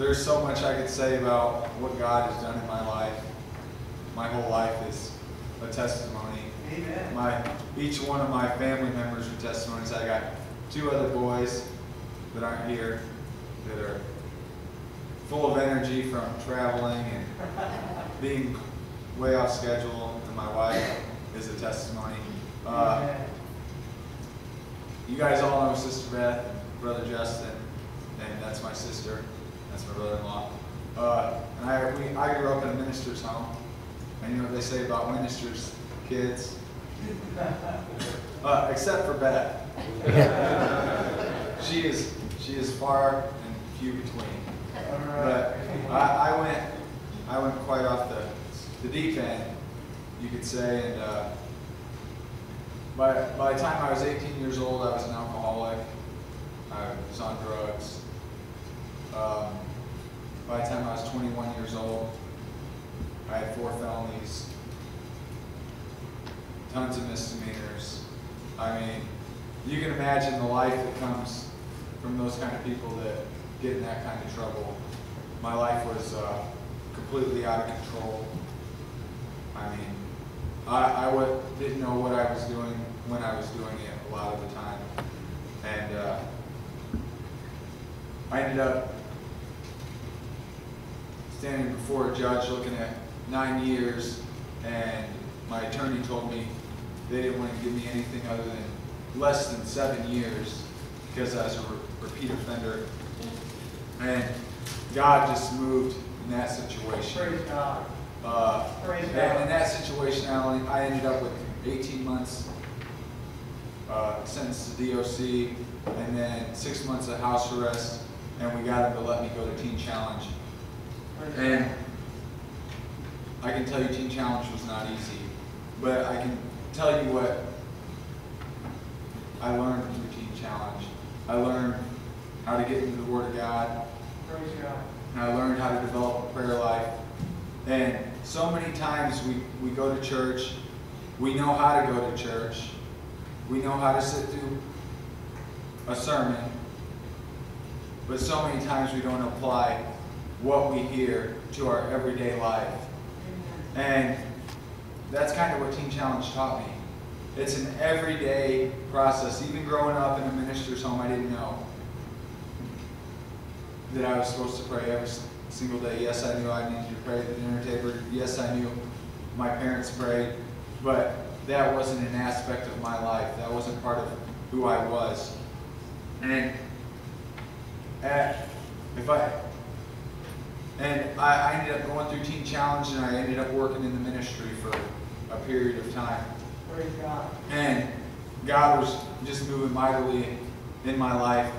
there's so much I could say about what God has done in my life. My whole life is a testimony. Amen. My each one of my family members are testimonies. I got two other boys that aren't here that are full of energy from traveling and being way off schedule, and my wife is a testimony. Uh, you guys all know Sister Beth and Brother Justin, and that's my sister. That's my brother-in-law. Uh, and I, we, I grew up in a minister's home, and you know what they say about ministers' kids? Uh, except for Beth. she is she is far and few between. But. I, I went I went quite off the the deep end, you could say, and uh, by by the time I was 18 years old, I was an alcoholic. I was on drugs. Um, by the time I was 21 years old, I had four felonies, tons of misdemeanors. I mean, you can imagine the life that comes from those kind of people that get in that kind of trouble. My life was uh, completely out of control. I mean, I, I didn't know what I was doing when I was doing it a lot of the time. And uh, I ended up standing before a judge looking at nine years, and my attorney told me they didn't want to give me anything other than less than seven years because I was a re- repeat offender. And God just moved in that situation. Praise God. Uh, Praise and God. in that situation, I only, I ended up with 18 months uh, sentenced to DOC, and then six months of house arrest, and we got him to let me go to Teen Challenge. And I can tell you Teen Challenge was not easy, but I can tell you what I learned through Teen Challenge. I learned how to get into the Word of God, Praise God. and I learned how to develop a prayer life. And so many times we, we go to church, we know how to go to church, we know how to sit through a sermon, but so many times we don't apply what we hear to our everyday life. And that's kind of what Teen Challenge taught me. It's an everyday process. Even growing up in a minister's home, I didn't know that I was supposed to pray every single day. Yes, I knew I needed to pray at the dinner table. Yes, I knew my parents prayed, but that wasn't an aspect of my life. That wasn't part of who I was. And at, if I, and I, I ended up going through Teen Challenge and I ended up working in the ministry for a period of time. Praise God. And God was just moving mightily in my life.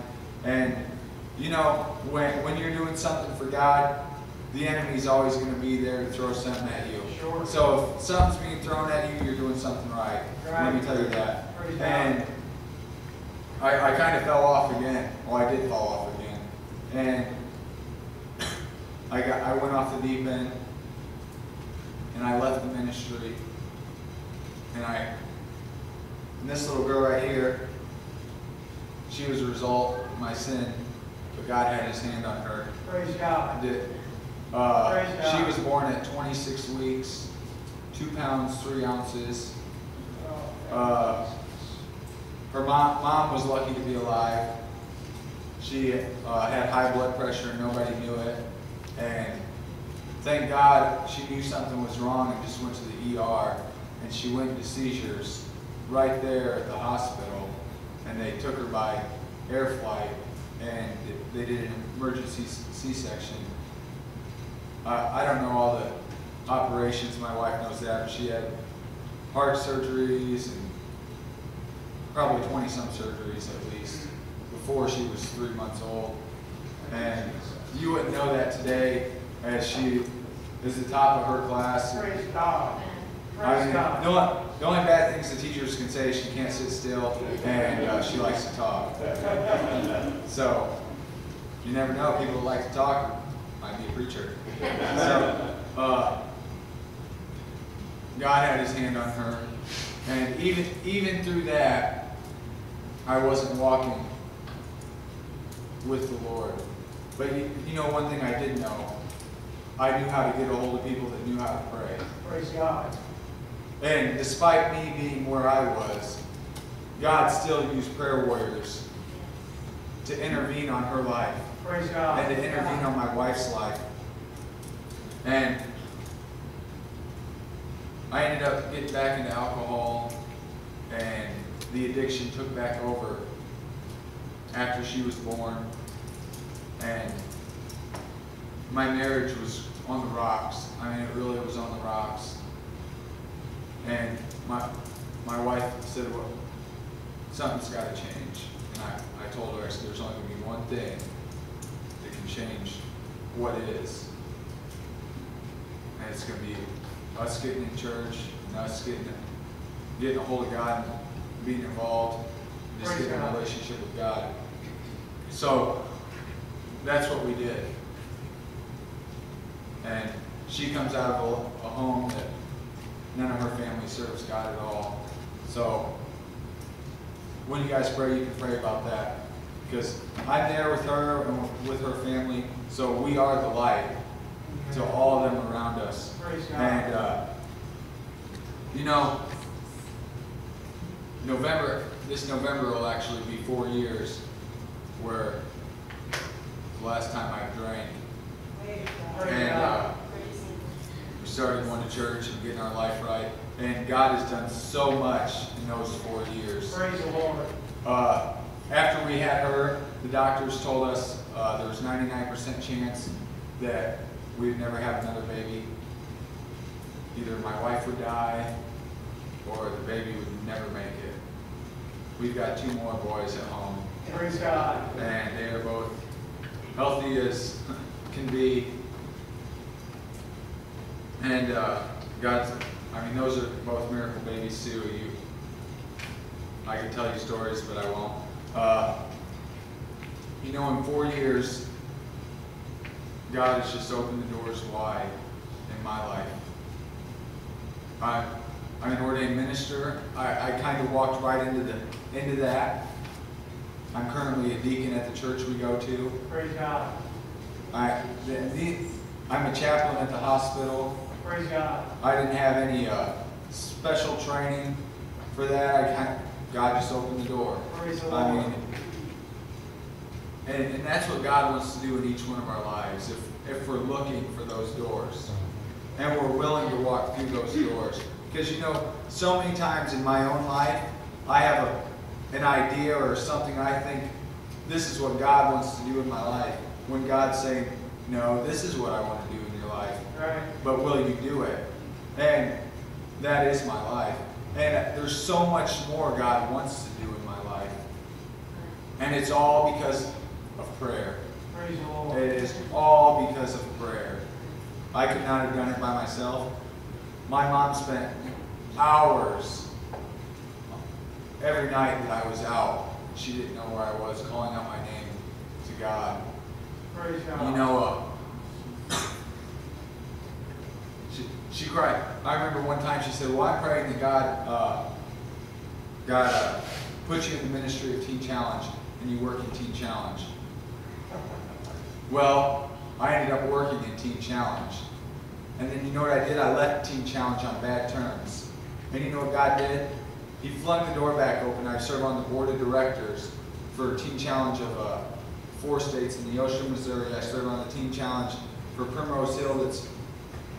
And you know, when when you're doing something for God, the enemy's always going to be there to throw something at you. Sure. So if something's being thrown at you, you're doing something right. right. Let me tell you that. Praise God. And I, I kind of fell off again. Well, I did fall off again. And I got I went off the deep end and I left the ministry. And I and this little girl right here, she was a result of my sin, but God had his hand on her. Praise God. Did, uh, Praise God. she was born at 26 weeks, 2 pounds, 3 ounces. Oh, Uh, her mom, mom was lucky to be alive. She uh, had high blood pressure and nobody knew it. And thank God she knew something was wrong and just went to the ER. And she went into seizures right there at the hospital. And they took her by air flight and they did an emergency C-section. Uh, I don't know all the operations, my wife knows that, but she had heart surgeries and probably 20 some surgeries at least before she was three months old. And you wouldn't know that today as she is the top of her class. Praise God. I Praise mean, the God. only, the only bad things the teachers can say is she can't sit still and uh, she likes to talk. So you never know. People that like to talk might be a preacher. So uh, God had His hand on her, and even even through that, I wasn't walking with the Lord. But you, you know, one thing I did know, I knew how to get a hold of people that knew how to pray. Praise God. And despite me being where I was, God still used prayer warriors to intervene on her life Praise God. and to intervene on my wife's life. And I ended up getting back into alcohol, and the addiction took back over after she was born. And my marriage was on the rocks. I mean, it really was on the rocks. And my my wife said, "Well, something's got to change." And I, I told her, I said, "There's only going to be one thing that can change what it is, and it's going to be us getting in church and us getting getting a hold of God and being involved, and just Praise getting a relationship with God." So that's what we did. And she comes out of a, a home that none of her family serves God at all. So when you guys pray, you can pray about that. Because I'm there with her and with her family, so we are the light to all of them around us. And, uh, you know, November, this November will actually be four years where the last time I drank. And, uh, we started going to church and getting our life right. And God has done so much in those four years. Praise the Lord. Uh, after we had her, the doctors told us uh, there was 99% chance that we'd never have another baby. Either my wife would die or the baby would never make it. We've got two more boys at home, Praise God. and they are both healthy as can be. And uh, God's, I mean, those are both miracle babies too. You, I could tell you stories, but I won't. Uh, you know, in four years, God has just opened the doors wide in my life. I'm, I'm an ordained minister. I, I kind of walked right into the into that. I'm currently a deacon at the church we go to. Praise God. I, the, the, I'm a chaplain at the hospital. Praise God. I didn't have any uh, special training for that. I God just opened the door. Praise the I mean, and, and that's what God wants to do in each one of our lives. If if we're looking for those doors, and we're willing to walk through those doors, because you know, so many times in my own life, I have a an idea or something I think this is what God wants to do in my life. When God's saying, "No, this is what I want to do in your life." Right. but will you do it? And that is my life. And there's so much more God wants to do in my life. And it's all because of prayer. Praise the Lord. is all because of prayer. I could not have done it by myself. My mom spent hours every night that I was out. She didn't know where I was, calling out my name to God. Praise God. You know, uh, she, she cried. I remember one time she said, well, I'm praying that God, uh, God uh, put you in the ministry of Teen Challenge and you work in Teen Challenge. Well, I ended up working in Teen Challenge. And then you know what I did? I left Teen Challenge on bad terms. And you know what God did? He flung the door back open. I serve on the board of directors for Teen Challenge of uh, four states in the Ocean, Missouri. I serve on the Teen Challenge for Primrose Hill, that's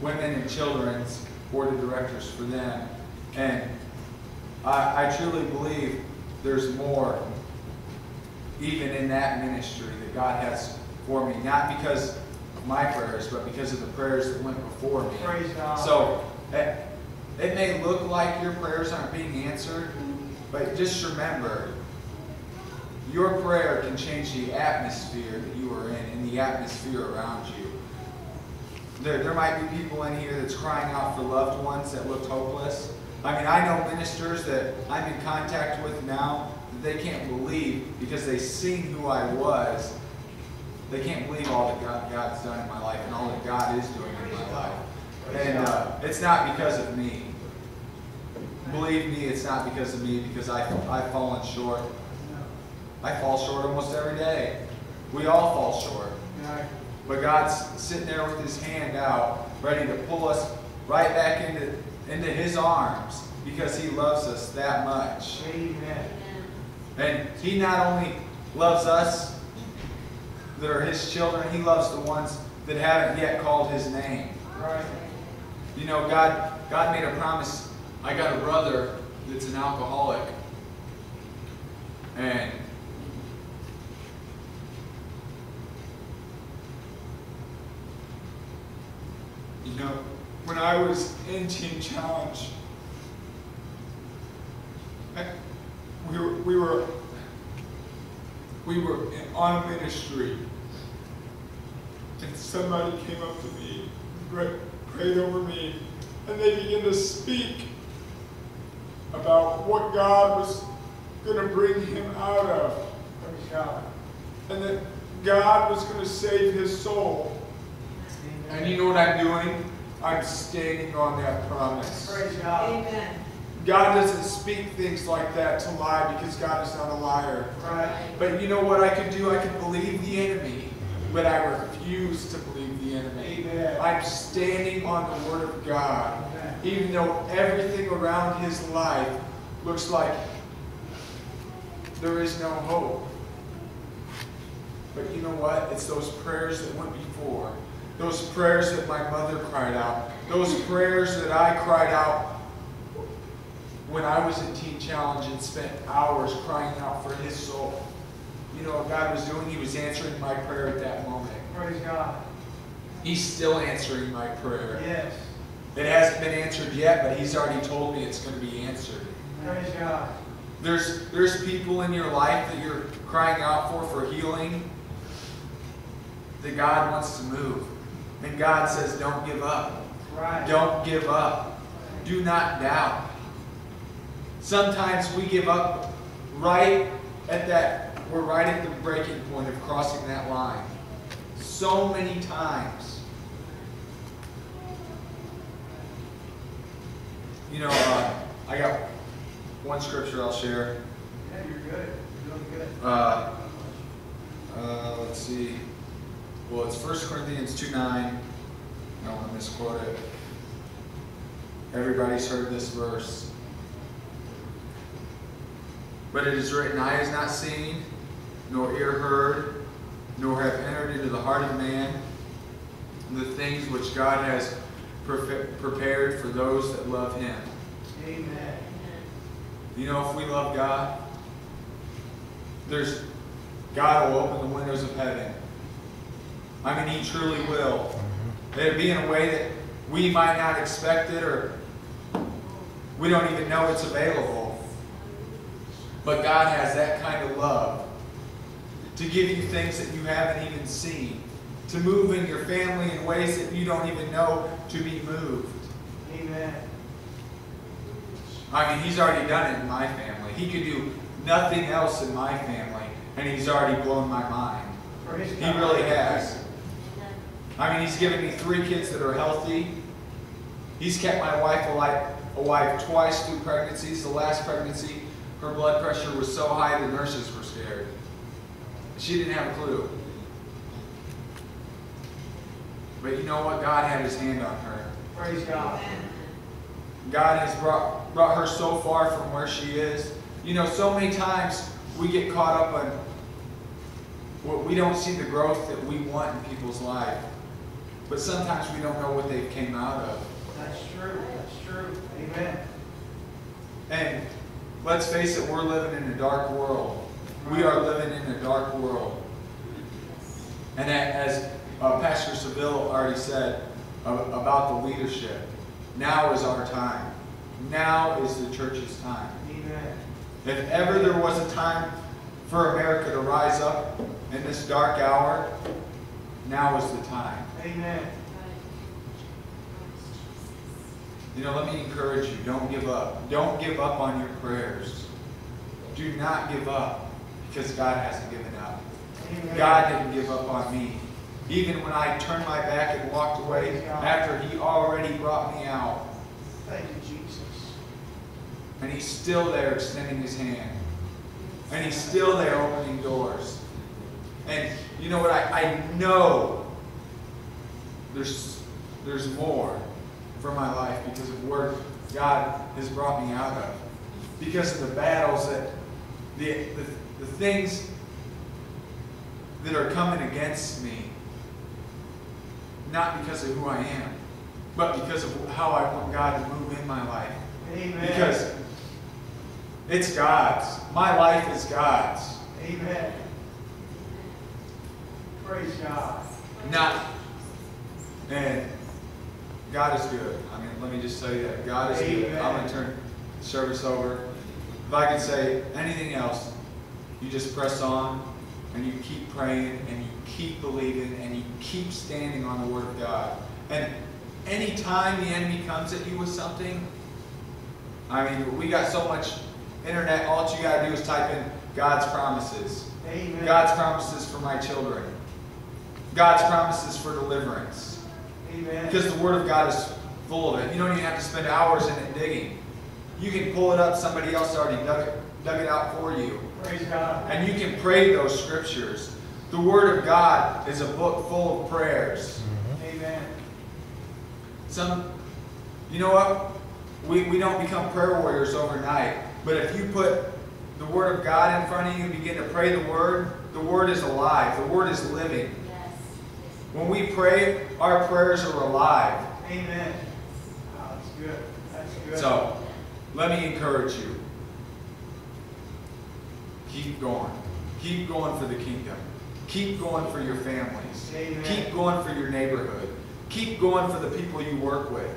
women and children's board of directors for them. And I, I truly believe there's more even in that ministry that God has for me, not because of my prayers, but because of the prayers that went before me. Praise God. So it, may look like your prayers aren't being answered, but just remember, your prayer can change the atmosphere that you are in and the atmosphere around you. There, there might be people in here that's crying out for loved ones that looked hopeless. I mean, I know ministers that I'm in contact with now that they can't believe because they've seen who I was. They can't believe all that God, God's done in my life and all that God is doing. And uh, it's not because of me. Believe me, it's not because of me, because I, I've fallen short. I fall short almost every day. We all fall short. But God's sitting there with his hand out, ready to pull us right back into, into his arms because he loves us that much. Amen. And he not only loves us that are his children, he loves the ones that haven't yet called his name. Right. You know, God God made a promise. I got a brother that's an alcoholic. And you know, when I was in Teen Challenge, we were we were we were on ministry, and somebody came up to me, pray- prayed over me, and they began to speak about what God was going to bring him out of, Praise God. and that God was going to save his soul. And you know what I'm doing? I'm standing on that promise. Praise God. Amen. God doesn't speak things like that to lie because God is not a liar. Right. But you know what I can do? I can believe the enemy, but I refuse to believe the enemy. Amen. I'm standing on the word of God, Amen. even though everything around his life looks like there is no hope. But you know what? It's those prayers that went before. Those prayers that my mother cried out. Those prayers that I cried out when I was in Teen Challenge and spent hours crying out for his soul. You know what God was doing? He was answering my prayer at that moment. Praise God. He's still answering my prayer. Yes. It hasn't been answered yet, but he's already told me it's going to be answered. Praise God. There's, there's people in your life that you're crying out for for healing that God wants to move. And God says, don't give up. Right. Don't give up. Do not doubt. Sometimes we give up right at that, we're right at the breaking point of crossing that line. So many times. You know, uh, I got one scripture I'll share. Yeah, you're good. You're doing good. Uh, uh, let's see. Well, it's 1 Corinthians 2 9. I don't want to misquote it. Everybody's heard this verse. But it is written, Eye has not seen, nor ear heard, nor have entered into the heart of man the things which God has prepared for those that love him. Amen. You know, if we love God, there's God will open the windows of heaven. I mean, He truly will. Mm-hmm. It'll be in a way that we might not expect it, or we don't even know it's available. But God has that kind of love to give you things that you haven't even seen, to move in your family in ways that you don't even know to be moved. Amen. I mean, he's already done it in my family. He could do nothing else in my family, and he's already blown my mind. He really has. I mean, he's given me three kids that are healthy. He's kept my wife alive, alive twice through pregnancies. The last pregnancy, her blood pressure was so high the nurses were scared. She didn't have a clue. But you know what? God had his hand on her. Praise God. God has brought, brought her so far from where she is. You know, so many times we get caught up on what we don't see the growth that we want in people's life. But sometimes we don't know what they came out of. That's true. That's true. Amen. And let's face it, we're living in a dark world. We are living in a dark world. And as uh, Pastor Saville already said uh, about the leadership, now is our time. Now is the church's time. Amen. If ever there was a time for America to rise up in this dark hour, now is the time. Amen. You know, let me encourage you don't give up. Don't give up on your prayers. Do not give up because God hasn't given up. God didn't give up on me. Even when I turned my back and walked away after He already brought me out. Thank you, Jesus. And He's still there extending His hand. And He's still there opening doors. And, you know, what? I, I know there's, there's more for my life because of where God has brought me out of. Because of the battles that, the, the, the things that are coming against me. Not because of who I am, but because of how I want God to move in my life. Amen. Because it's God's. My life is God's. Amen. Praise God. Not, and God is good. I mean, let me just tell you that. God is good. I'm going to turn the service over. If I could say anything else, you just press on and you keep praying and you keep believing and you keep standing on the Word of God. And anytime the enemy comes at you with something, I mean, we got so much internet, all you got to do is type in God's promises. Amen. God's promises for my children. God's promises for deliverance. Amen. Because the Word of God is full of it. You don't even have to spend hours in it digging. You can pull it up, somebody else already dug it, dug it out for you. Praise God. And you can pray those scriptures. The Word of God is a book full of prayers. Mm-hmm. Amen. Some, you know what? We, we don't become prayer warriors overnight. But if you put the Word of God in front of you and begin to pray the Word, the Word is alive. The Word is living. Yes. When we pray, our prayers are alive. Amen. Wow, that's good. That's good. So, let me encourage you. Keep going. Keep going for the kingdom. Keep going for your families. Amen. Keep going for your neighborhood. Keep going for the people you work with.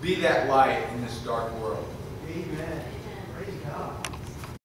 Be that light in this dark world. Amen.